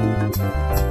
Música